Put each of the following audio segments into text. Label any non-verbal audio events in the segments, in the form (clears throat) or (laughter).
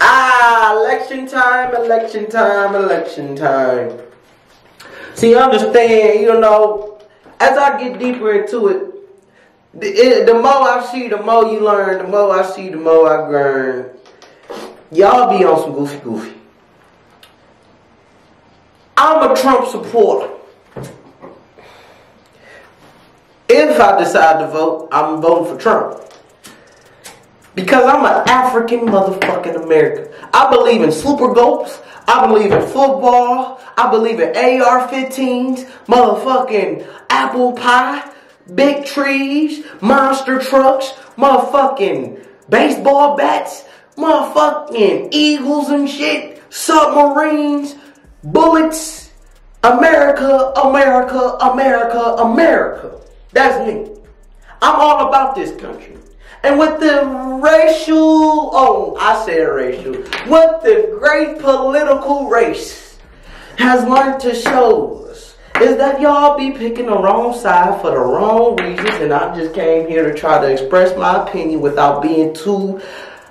Ah, election time, election time, election time. See, understand, you know, as I get deeper into it, the, it, the more I see, the more you learn. The more I see, the more I learn. Y'all be on some goofy goofy. I'm a Trump supporter. If I decide to vote, I'm voting for Trump. Because I'm an African motherfucking American. I believe in super gulps. I believe in football. I believe in AR-15s, motherfucking apple pie, big trees, monster trucks, motherfucking baseball bats, motherfucking eagles and shit, submarines, bullets, America, America, America, America. That's me. I'm all about this country. And with the racial, oh, I said racial, what the great political race has learned to show us is that y'all be picking the wrong side for the wrong reasons, and I just came here to try to express my opinion without being too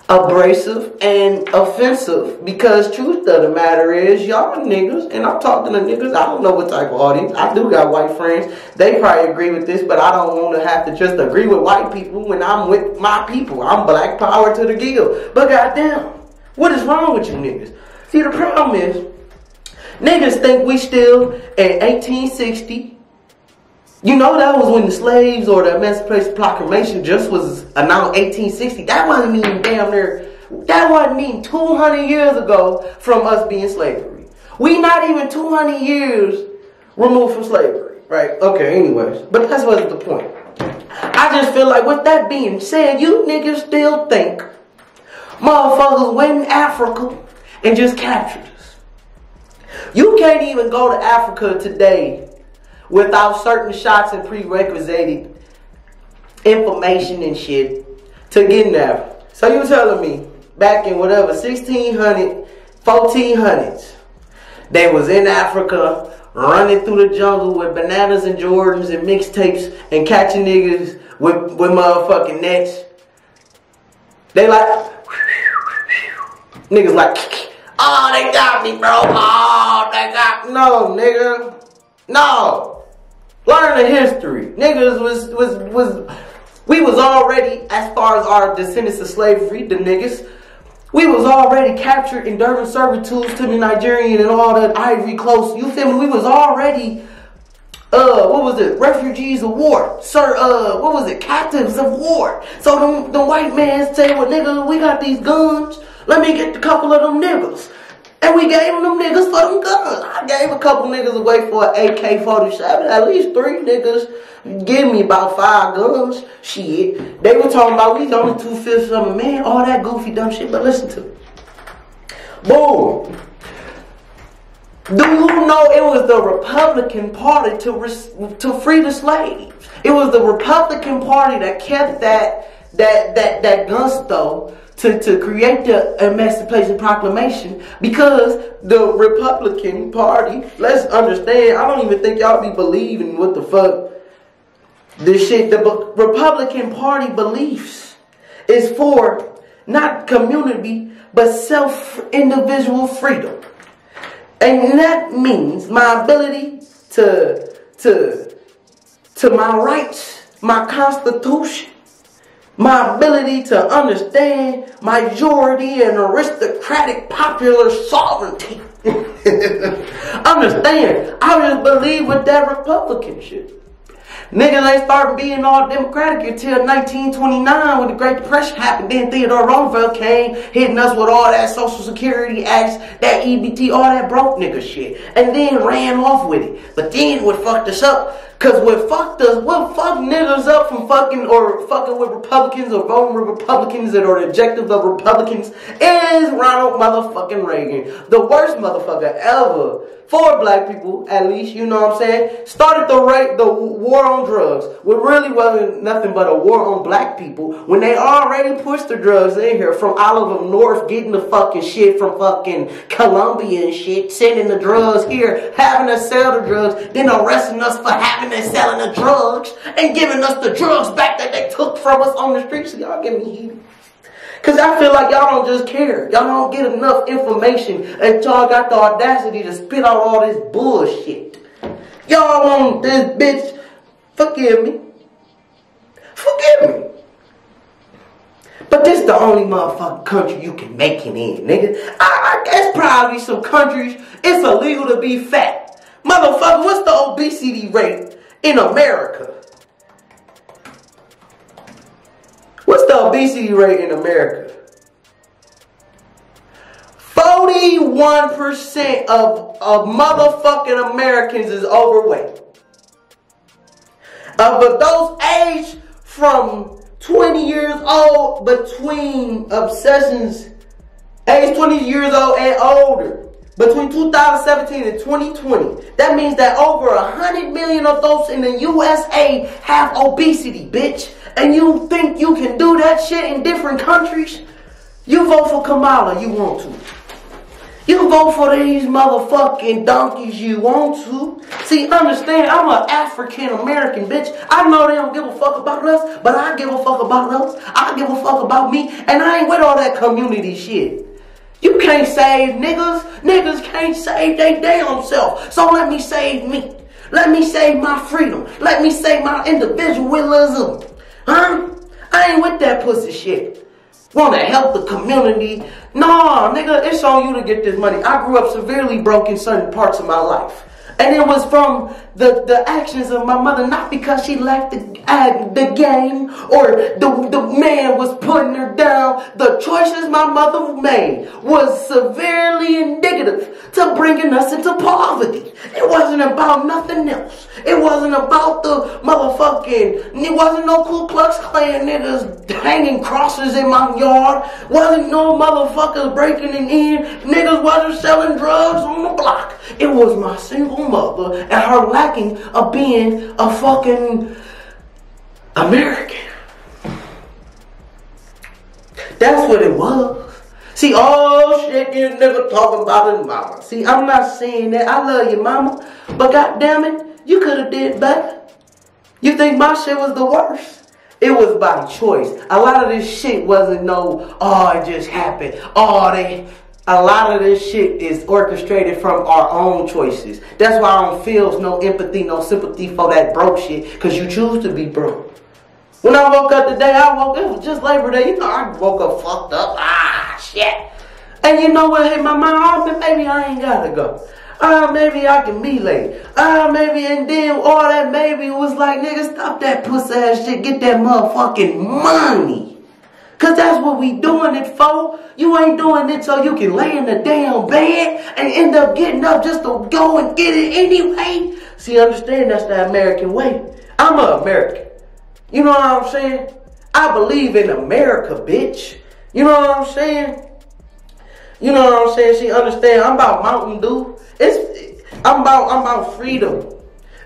abrasive and offensive. Because truth of the matter is y'all niggas and I'm talking to niggas I don't know what type of audience. I do got white friends. They probably agree with this but I don't want to have to just agree with white people when I'm with my people. I'm black power to the gill but goddamn what is wrong with you niggas? See the problem is niggas think we still in 1860 you know that was when the slaves or the Emancipation Proclamation just was announced 1860. That wasn't mean damn near. That wasn't mean 200 years ago from us being slavery. We not even 200 years removed from slavery, right? Okay, anyways, but that's what's the point. I just feel like with that being said, you niggas still think motherfuckers went in Africa and just captured us. You can't even go to Africa today without certain shots and prerequisite information and shit to get there. So you telling me back in whatever 1600, 1400s, they was in Africa running through the jungle with bananas and Jordans and mixtapes and catching niggas with, with motherfucking nets. They like, niggas like, oh, they got me, bro. Oh, they got, no, nigga. No. Learn the history. Niggas was was was we was already, as far as our descendants of slavery, the niggas, we was already captured indentured servitudes to the Nigerian and all that Ivory Coast. You feel me? We was already uh, what was it? Refugees of war. Sir, uh, what was it? Captives of war. So the, the white man say, well, nigga, we got these guns. Let me get a couple of them niggas. And we gave them, niggas for them guns. I gave a couple niggas away for an AK-47. At least three niggas give me about five guns. Shit. They were talking about we only two-fifths of a man. All that goofy dumb shit. But listen to me. Boom. Do you know it was the Republican Party to to free the slaves? It was the Republican Party that kept that that that that gun store to, to create the Emancipation Proclamation because the Republican Party, let's understand, I don't even think y'all be believing what the fuck this shit. The Republican Party beliefs is for not community, but self individual freedom. And that means my ability to, to, to my rights, my constitution, my ability to understand majority and aristocratic popular sovereignty. (laughs) understand, I just believe with that Republican shit. Niggas ain't start being all democratic until 1929 when the Great Depression happened. Then Theodore Roosevelt came hitting us with all that Social Security acts, that EBT, all that broke nigga shit. And then ran off with it. But then what fucked us up Cause what fucked us, what fucked niggas up from fucking or fucking with Republicans or voting with Republicans that are the objective of Republicans is Ronald motherfucking Reagan. The worst motherfucker ever for black people, at least, you know what I'm saying? Started the rate, the war on drugs, what really wasn't nothing but a war on black people when they already pushed the drugs in here from all of them north, getting the fucking shit from fucking Colombia and shit, sending the drugs here, having us sell the drugs, then arresting us for having and selling the drugs and giving us the drugs back that they took from us on the streets. Y'all give me heat. Cause I feel like y'all don't just care. Y'all don't get enough information and y'all got the audacity to spit out all this bullshit. Y'all want this bitch. Forgive me. Forgive me. But this the only motherfucking country you can make it in, nigga. I, I guess probably some countries it's illegal to be fat. Motherfucker, what's the obesity rate in America? The obesity rate in America? 41% of, of motherfucking Americans is overweight. But those aged from 20 years old between obsessions, age 20 years old and older, between 2017 and 2020, that means that over 100 million of those in the USA have obesity, bitch. And you think you can do that shit in different countries? You vote for Kamala, you want to. You vote for these motherfucking donkeys you want to. See, understand, I'm an African American bitch. I know they don't give a fuck about us, but I give a fuck about us. I give a fuck about me, and I ain't with all that community shit. You can't save niggas. Niggas can't save their damn self. So let me save me. Let me save my freedom. Let me save my individualism. Huh? I ain't with that pussy shit want to help the community. Nah, nigga, it's on you to get this money. I grew up severely broke in certain parts of my life. And it was from the, the actions of my mother, not because she liked the, uh, the game or the, the man was putting her down. The choices my mother made was severely indicative to bringing us into poverty. It wasn't about nothing else. It wasn't about the motherfucking, it wasn't no Ku Klux Klan niggas hanging crosses in my yard. Wasn't no motherfuckers breaking in. Niggas wasn't selling drugs on the block. It was my single mother and her lacking of being a fucking American. That's what it was. See, all shit you nigga talking about his mama. See, I'm not saying that. I love you, mama, but goddamn it, you could have did better. You think my shit was the worst? It was by choice. A lot of this shit wasn't no, oh, it just happened. Oh, they a lot of this shit is orchestrated from our own choices. That's why I don't feel no empathy, no sympathy for that broke shit, because you choose to be broke. When I woke up today, I woke up, just Labor Day. You know, I woke up fucked up. Ah, shit. And you know what hit my mind? Oh, maybe I ain't gotta go. Ah, maybe I can be late. Ah, maybe, and then all that maybe was like, nigga, stop that pussy ass shit. Get that motherfucking money. Cause that's what we doing it for. You ain't doing it so you can lay in the damn bed and end up getting up just to go and get it anyway. See, understand that's the American way. I'm an American. You know what I'm saying? I believe in America, bitch. You know what I'm saying? You know what I'm saying? See, understand? I'm about Mountain Dew. It's I'm about I'm about freedom.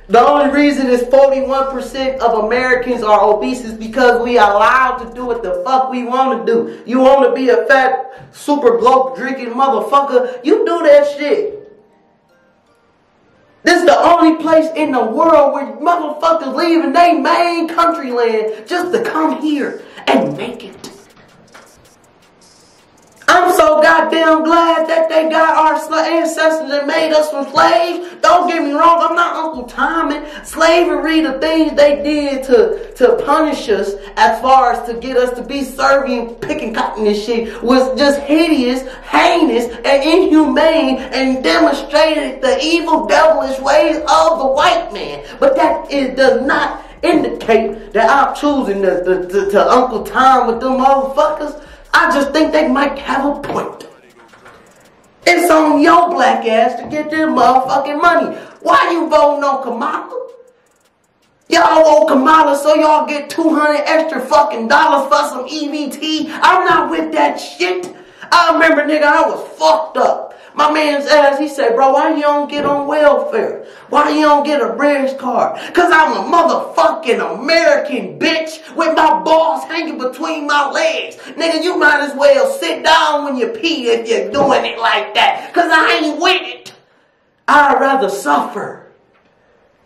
The only reason is 41% of Americans are obese is because we allowed to do what the fuck we want to do. You want to be a fat, super globe drinking motherfucker, you do that shit. This is the only place in the world where motherfuckers leaving their main country land just to come here and make it. I'm so goddamn glad that they got our ancestors and made us some slaves. Don't get me wrong, I'm not Uncle Tommy. Slavery, the things they did to, to punish us as far as to get us to be serving, picking cotton and shit was just hideous, heinous, and inhumane and demonstrated the evil, devilish ways of the white man. But that does not indicate that I'm choosing to, to Uncle Tom with them motherfuckers. I just think they might have a point. It's on your black ass to get their motherfucking money. Why you voting on Kamala? Y'all want Kamala so y'all get 200 extra fucking dollars for some EBT. I'm not with that shit. I remember, nigga, I was fucked up. My man's ass, he said, bro, why you don't get on welfare? Why you don't get a bridge card? Cause I'm a motherfucking American bitch with my balls hanging between my legs. Nigga, you might as well sit down when you pee if you're doing it like that. Cause I ain't with it. I'd rather suffer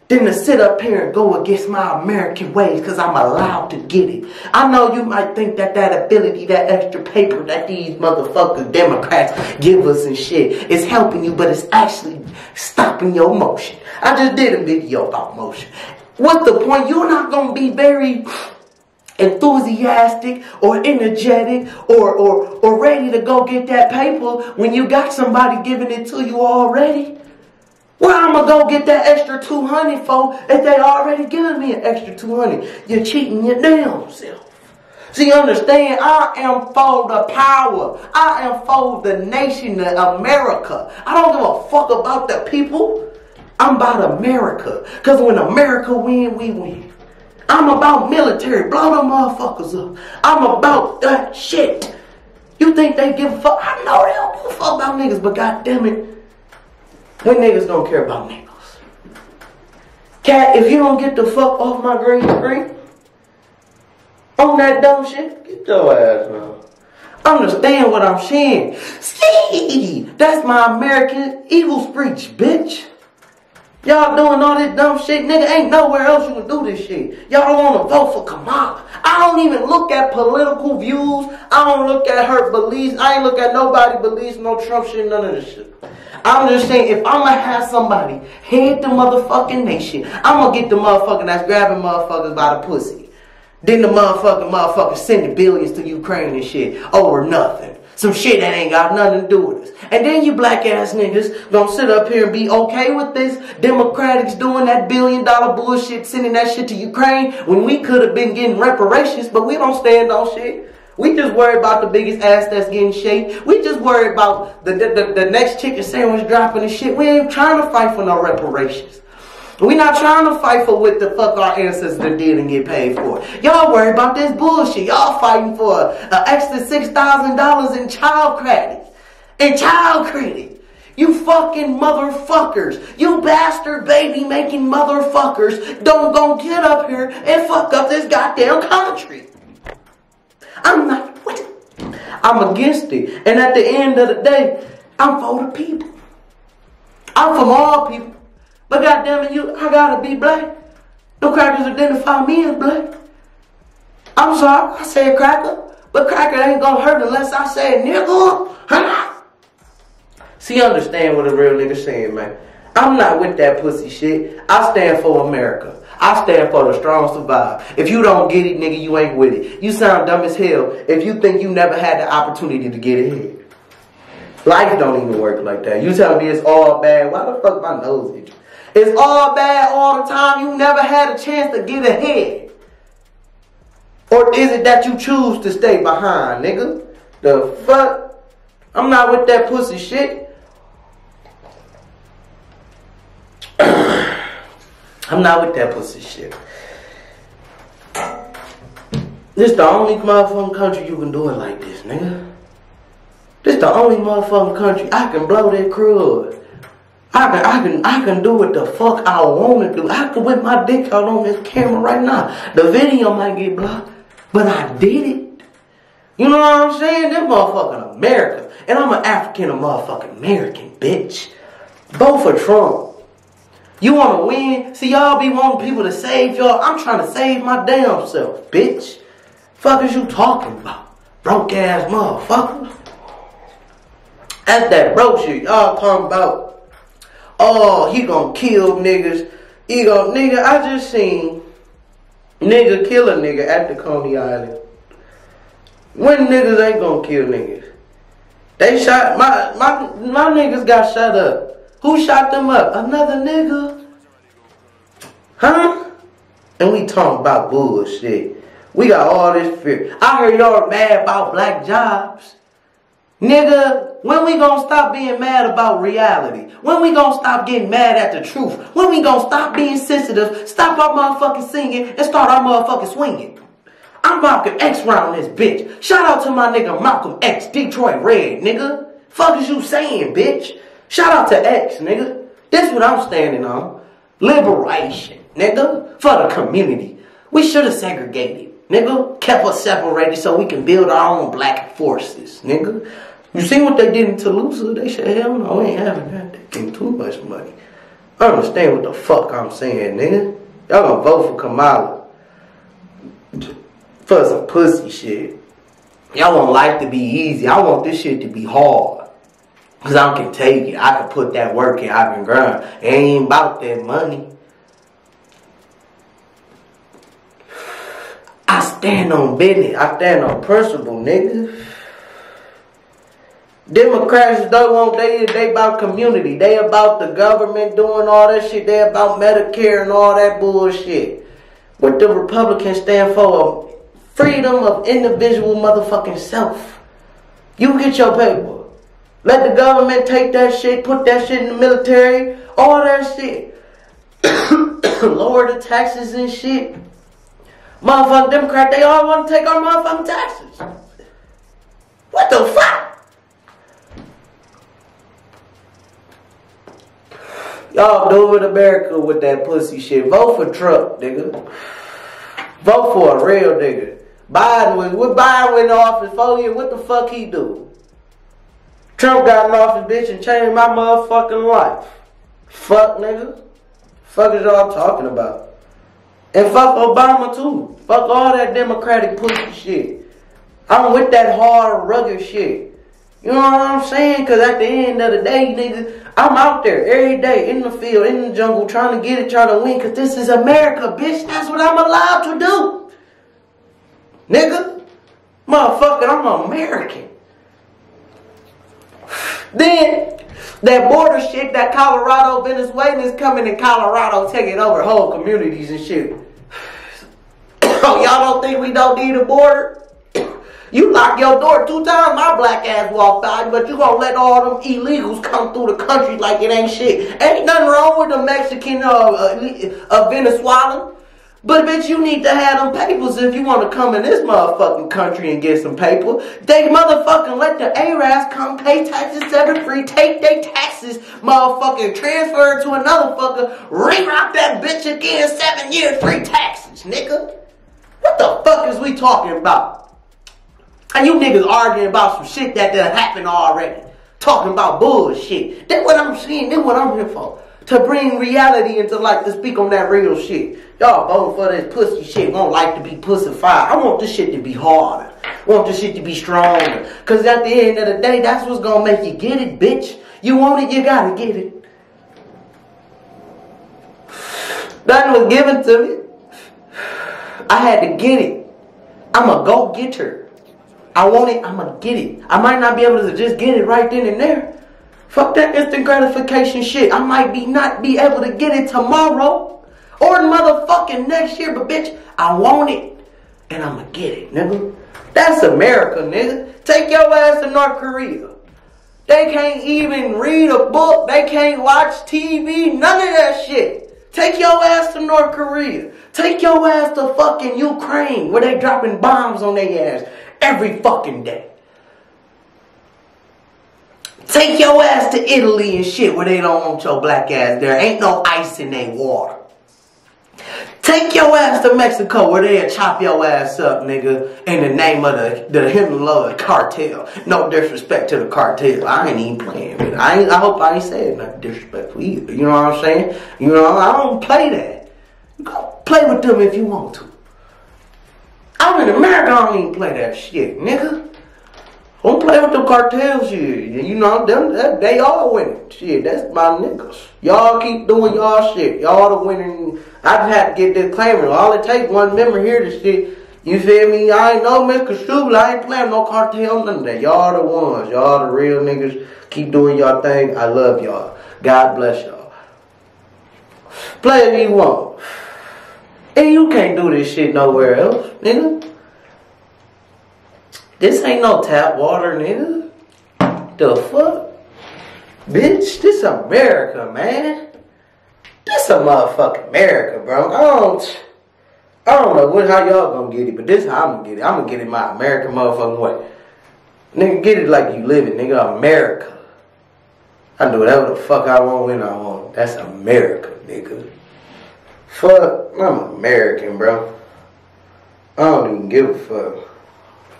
than to sit up here and go against my American ways because I'm allowed to get it. I know you might think that that ability, that extra paper that these motherfuckers Democrats give us and shit is helping you, but it's actually stopping your motion. I just did a video about motion. What's the point? You're not going to be very enthusiastic or energetic or, or, or ready to go get that paper when you got somebody giving it to you already. Where I'm gonna go get that extra 200 for if they already giving me an extra 200? You're cheating your damn self. See, understand, I am for the power. I am for the nation of America. I don't give a fuck about the people. I'm about America. Because when America win, we win. I'm about military. Blow them motherfuckers up. I'm about that shit. You think they give a fuck? I know they don't give a fuck about niggas, but goddamn it, when niggas don't care about niggas. Cat, if you don't get the fuck off my green screen on that dumb shit, get your ass man. Understand what I'm saying. See, that's my American Eagle speech, bitch. Y'all doing all this dumb shit, nigga. Ain't nowhere else you can do this shit. Y'all don't want to vote for Kamala. I don't even look at political views. I don't look at her beliefs. I ain't look at nobody beliefs, no Trump shit, none of this shit. I'm just saying, if I'm gonna have somebody head the motherfucking nation, I'm gonna get the motherfucker that's grabbing motherfuckers by the pussy. Then the motherfucking motherfucker sending billions to Ukraine and shit over nothing. Some shit that ain't got nothing to do with us. And then you black ass niggas gonna sit up here and be okay with this Democrats doing that billion dollar bullshit, sending that shit to Ukraine when we could have been getting reparations, but we don't stand on shit. We just worry about the biggest ass that's getting shaped. We just worry about the, the, the, the next chicken sandwich dropping and shit. We ain't trying to fight for no reparations. We not trying to fight for what the fuck our ancestors did and get paid for. Y'all worry about this bullshit. Y'all fighting for an extra six thousand dollars in child credit. In child credit. You fucking motherfuckers. You bastard baby making motherfuckers don't go get up here and fuck up this goddamn country. I'm not what? I'm against it. And at the end of the day, I'm for the people. I'm from all people. But goddamn it, you I gotta be black. No crackers identify me as black. I'm sorry, I said cracker, but cracker ain't gonna hurt unless I say nigga. (laughs) See, understand what a real nigga saying, man. I'm not with that pussy shit. I stand for America. I stand for the strong survive. If you don't get it, nigga, you ain't with it. You sound dumb as hell if you think you never had the opportunity to get ahead. Life don't even work like that. You tell me it's all bad. Why the fuck my nose itch? It's all bad all the time. You never had a chance to get ahead. Or is it that you choose to stay behind, nigga? The fuck? I'm not with that pussy shit. (clears throat) I'm not with that pussy shit. This the only motherfucking country you can do it like this, nigga. This the only motherfucking country I can blow that crud. I can, I can, I can do what the fuck I want to do. I can whip my dick out on this camera right now. The video might get blocked, but I did it. You know what I'm saying? This motherfucking America. And I'm an African motherfucking American, bitch. Vote for Trump. You want to win? See, y'all be wanting people to save y'all. I'm trying to save my damn self, bitch. Fuck is you talking about? Broke ass motherfuckers. That's that broke shit y'all talking about. Oh, he gonna kill niggas. He gonna, nigga, I just seen nigga kill a nigga at the Coney Island. When niggas ain't gonna kill niggas? They shot, my, my, my niggas got shot up. Who shot them up? Another nigga. Huh? And we talking about bullshit. We got all this fear. I heard y'all mad about black jobs. Nigga, when we gonna stop being mad about reality? When we gonna stop getting mad at the truth? When we gonna stop being sensitive, stop our motherfucking singing, and start our motherfucking swinging? I'm Malcolm X round this bitch. Shout out to my nigga Malcolm X, Detroit Red, nigga. Fuck is you saying, bitch? Shout out to X, nigga. This what I'm standing on. Liberation, nigga, for the community. We should have segregated, nigga. Kept us separated so we can build our own black forces, nigga. You see what they did in Tulsa? They said, hell no, we ain't having that. They getting too much money. I understand what the fuck I'm saying, nigga. Y'all gonna vote for Kamala for some pussy shit. Y'all want life to be easy. I want this shit to be hard. Cause I can take it. I can put that work in. I can grind. It ain't about that money. I stand on business. I stand on principle, nigga. Democrats don't want they they about community. They about the government doing all that shit. They about Medicare and all that bullshit. What the Republicans stand for? Freedom of individual motherfucking self. You get your paper. Let the government take that shit, put that shit in the military, all that shit. (coughs) Lower the taxes and shit. Motherfucking Democrat, they all want to take our motherfucking taxes. What the fuck? Y'all doing America with that pussy shit. Vote for Trump, nigga. Vote for a real nigga. Biden what Biden went in office for you. What the fuck he do? Trump got in office, bitch, and changed my motherfucking life. Fuck nigga. Fuck is y'all talking about? And fuck Obama too. Fuck all that democratic pussy shit. I'm with that hard, rugged shit. You know what I'm saying? Cause at the end of the day, nigga, I'm out there every day in the field, in the jungle, trying to get it, trying to win. Cause this is America, bitch. That's what I'm allowed to do. Nigga. Motherfucker, I'm American. Then that border shit, that Colorado Venezuelans coming in Colorado taking over whole communities and shit. (coughs) oh, y'all don't think we don't need a border? You lock your door two times, my black ass walk by, but you gonna let all them illegals come through the country like it ain't shit. Ain't nothing wrong with the Mexican uh, uh, uh Venezuelan. But bitch, you need to have them papers if you want to come in this motherfucking country and get some paper. They motherfucking let the Arabs come pay taxes seven free, take their taxes, motherfucking transfer to another fucker, re-rock that bitch again, seven years free taxes, nigga. What the fuck is we talking about? And you niggas arguing about some shit that done happened already. Talking about bullshit. That's what I'm seeing. That's what I'm here for. To bring reality into life, to speak on that real shit. Y'all voting for this pussy shit. Won't like to be pussified. I want this shit to be harder. Want this shit to be stronger. Cause at the end of the day, that's what's gonna make you get it, bitch. You want it, you gotta get it. Nothing was given to me. I had to get it. I'm a go-getter. I want it, I'm gonna get it. I might not be able to just get it right then and there. Fuck that instant gratification shit. I might be not be able to get it tomorrow or motherfucking next year, but bitch, I want it and I'm gonna get it, nigga. That's America, nigga. Take your ass to North Korea. They can't even read a book. They can't watch TV. None of that shit. Take your ass to North Korea. Take your ass to fucking Ukraine where they dropping bombs on their ass every fucking day. Take your ass to Italy and shit where they don't want your black ass there. Ain't no ice in their water. Take your ass to Mexico where they'll chop your ass up, nigga, in the name of the, the Sinaloa cartel. No disrespect to the cartel. I ain't even playing with it. I, ain't, I hope I ain't saying nothing disrespectful either. You know what I'm saying? You know, I don't play that. Go play with them if you want to. I'm in America, I don't even play that shit, nigga. Don't play with the cartel shit. You know, them, they all winning. Shit, that's my niggas. Y'all keep doing y'all shit. Y'all the winning. I just had to get this claiming. All it takes one member here to shit. You feel me? I ain't no Mr. Struble. I ain't playing no cartel, none of that. Y'all the ones. Y'all the real niggas. Keep doing y'all thing. I love y'all. God bless y'all. Play if you want. And you can't do this shit nowhere else, nigga. This ain't no tap water, nigga. The fuck? Bitch, this America, man. This a motherfucking America, bro. I don't I don't know what how y'all gonna get it, but this how I'm gonna get it. I'm gonna get it my American motherfucking way. Nigga, get it like you live it, nigga. America. I do whatever the fuck I want when I want. That's America, nigga. Fuck, I'm American, bro. I don't even give a fuck.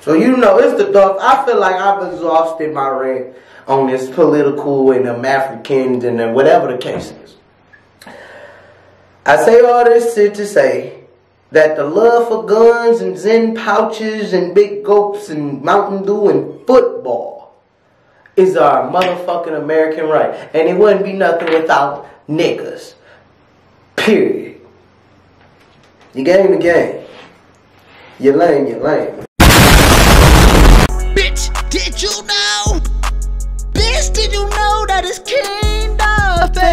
So you know, it's the dog. I feel like I've exhausted my rant on this political and them Africans and whatever the case is. I say all this to say that the love for guns and Zyn pouches and big gulps and Mountain Dew and football is our motherfucking American right. And it wouldn't be nothing without niggas. Period. You game the game. You lame, you lame. Bitch, did you know? Bitch, did you know that it's King Dolphin?